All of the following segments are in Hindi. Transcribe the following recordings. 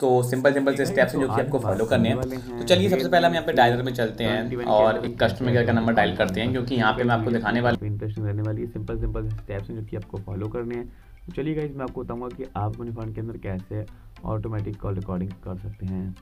तो सिंपल सिंपल से स्टेप्स हैं जो कि आपको फॉलो करने हैं। तो चलिए, सबसे पहले हम यहाँ पे डायलर में चलते हैं और एक कस्टमर केयर का नंबर डायल करते हैं, क्योंकि यहाँ पे मैं आपको दिखाने वाला इंटरेस्ट रहने वाली है। सिंपल सिंपल स्टेप्स हैं जो कि आपको फॉलो करने हैं। तो चलिए गाइज़ मैं आपको बताऊँगा कि आप अपने फ़ोन के अंदर कैसे ऑटोमेटिक कॉल रिकॉर्डिंग कर सकते हैं।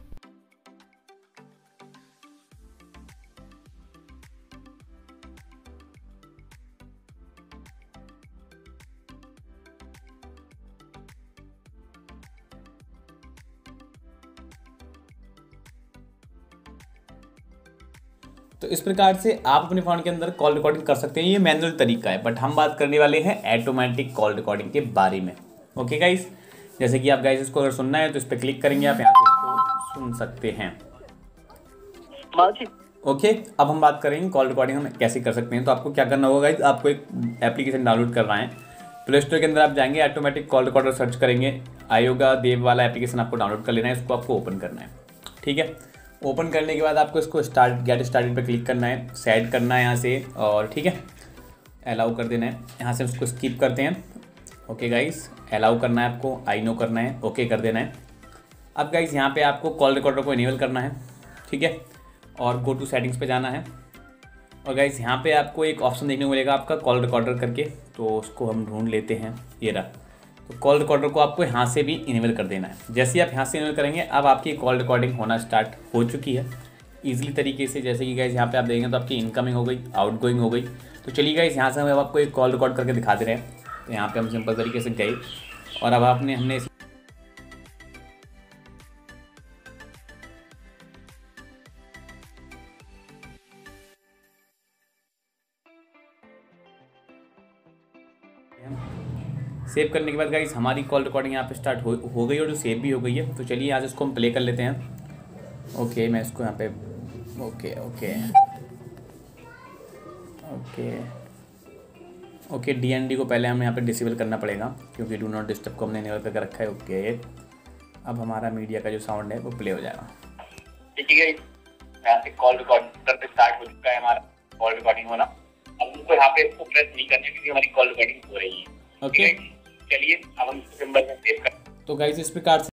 तो इस प्रकार से आप अपने फ़ोन के अंदर कॉल रिकॉर्डिंग कर सकते हैं। ये मैनुअल तरीका है बट हम बात करने वाले हैं ऑटोमेटिक कॉल रिकॉर्डिंग के बारे में। ओके गाइस जैसे कि आप गाइस इसको अगर सुनना है तो इस पर क्लिक करेंगे आप यहाँ से इसको सुन सकते हैं। ओके अब हम बात करेंगे कॉल रिकॉर्डिंग हम कैसे कर सकते हैं। तो आपको क्या करना होगा गाइस आपको एक एप्लीकेशन डाउनलोड करना है। प्ले स्टोर के अंदर आप जाएँगे ऑटोमेटिक कॉल रिकॉर्डर सर्च करेंगे। आयोगा देव वाला एप्लीकेशन आपको डाउनलोड कर लेना है इसको आपको ओपन करना है। ठीक है? ओपन करने के बाद आपको इसको स्टार्ट, गेट स्टार्टेड पर क्लिक करना है, सेट करना है यहाँ से, और ठीक है अलाउ कर देना है। यहाँ से उसको स्किप करते हैं। ओके गाइस अलाउ करना है आपको आई नो करना है ओके कर देना है। अब गाइस यहाँ पे आपको कॉल रिकॉर्डर को इनेबल करना है, ठीक है, और गो टू सेटिंग्स पे जाना है। और गाइस यहाँ पे आपको एक ऑप्शन देखने को मिलेगा आपका कॉल रिकॉर्डर करके तो उसको हम ढूंढ लेते हैं, ये रहा। तो कॉल रिकॉर्डर को आपको यहाँ से भी इनेबल कर देना है। जैसे ही आप यहाँ से इनेबल करेंगे, अब आपकी कॉल रिकॉर्डिंग होना स्टार्ट हो चुकी है। ईजिली तरीके से, जैसे कि गाइज़ यहाँ पे आप देखेंगे तो आपकी इनकमिंग हो गई आउट हो गई। तो चलिए गाइज़ यहाँ से हम आपको एक कॉल रिकॉर्ड करके दिखा दे रहे हैं। तो यहाँ पे हम सिंपल तरीके से गए और अब आपने, हमने सेव करने के बाद गाइस हमारी कॉल रिकॉर्डिंग यहाँ पे स्टार्ट हो हो गई और जो सेव भी हो गई है तो चलिए आज इसको हम प्ले कर लेते हैं। ओके मैं इसको यहाँ पे okay okay okay okay D N D को पहले हमें यहाँ पे डिसेबल करना पड़ेगा क्योंकि डू नॉट डिस्टर्ब को हमने इनेबल करके रखा है ओके अब हमारा मीडिया का जो साउंड है वो प्ले हो जाएगा। ठीक है यहाँ से कॉल रिकॉर्ड स्टार्ट हो चुका है हमारा कॉल रिकॉर्डिंग होना अब हमको यहाँ पे इसको प्रेस नहीं करना क्योंकि हमारी कॉल रिकॉर्डिंग हो रही है। ओके चलिए अब हम सितंबर में देख कर तो गाइस इस प्रकार से